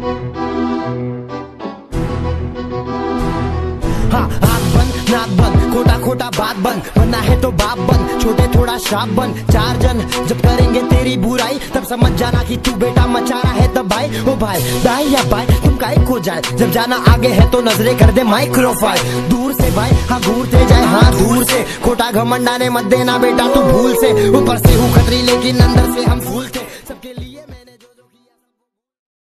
हाँ आग बंद, नाक बंद खोटा खोटा बात बन बनना है तो बाप बन छोटे थोड़ा श्राप बन चार जन, जब करेंगे तेरी बुराई, तब समझ जाना कि तू बेटा मचा रहा है तब भाई ओ भाई दाई या भाई तुम काहे खो जाए, जब जाना आगे है तो नजरे कर दे माइक्रोफाइल दूर से भाई हाँ घूरते जाए हाँ दूर से, खोटा घमंडा ने मत देना बेटा, तू भूल से, ऊपर से हूँ खतरी, लेकिन अंदर से हम फूल